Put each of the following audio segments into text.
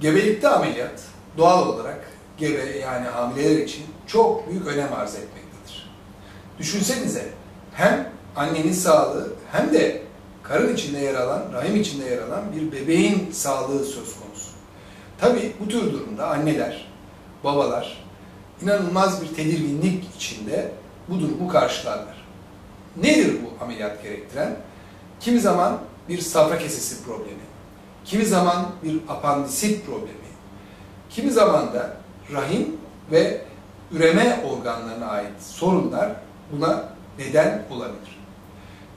Gebelikte ameliyat doğal olarak gebe yani hamileler için çok büyük önem arz etmektedir. Düşünsenize hem annenin sağlığı hem de karın içinde yer alan, rahim içinde yer alan bir bebeğin sağlığı söz konusu. Tabi bu tür durumda anneler, babalar inanılmaz bir tedirginlik içinde bu durumu karşılarlar. Nedir bu ameliyat gerektiren? Kimi zaman bir safra kesesi problemi, kimi zaman bir apandisit problemi, kimi zaman da rahim ve üreme organlarına ait sorunlar buna neden olabilir.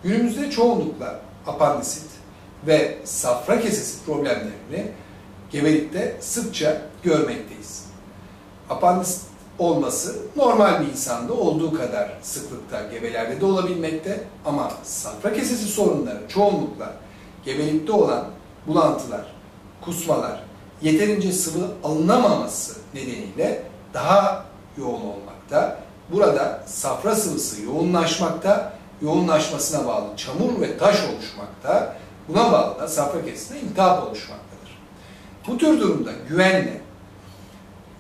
Günümüzde çoğunlukla apandisit ve safra kesesi problemlerini gebelikte sıkça görmekteyiz. Apandisit olması normal bir insanda olduğu kadar sıklıkta gebelerde de olabilmekte ama safra kesesi sorunları çoğunlukla gebelikte olan bulantılar, kusmalar, yeterince sıvı alınamaması nedeniyle daha yoğun olmakta. Burada safra sıvısı yoğunlaşmakta, yoğunlaşmasına bağlı çamur ve taş oluşmakta. Buna bağlı da safra kesesinde iltihap oluşmaktadır. Bu tür durumda güvenle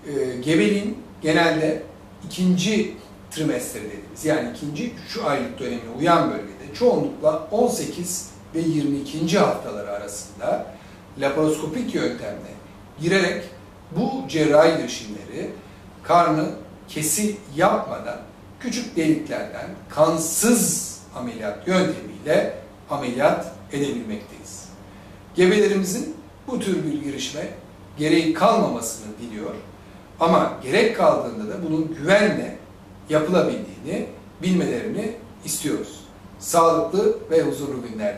e, gebeliğin genelde ikinci trimester dediğimiz yani ikinci şu aylık dönemine uyan bölgede çoğunlukla 18 ve 22. haftaları arasında laparoskopik yöntemle girerek bu cerrahi girişimleri karnı kesi yapmadan küçük deliklerden kansız ameliyat yöntemiyle ameliyat edebilmekteyiz. Gebelerimizin bu tür bir girişime gereği kalmamasını diliyor ama gerek kaldığında da bunun güvenle yapılabildiğini bilmelerini istiyoruz. Sağlıklı ve huzurlu günler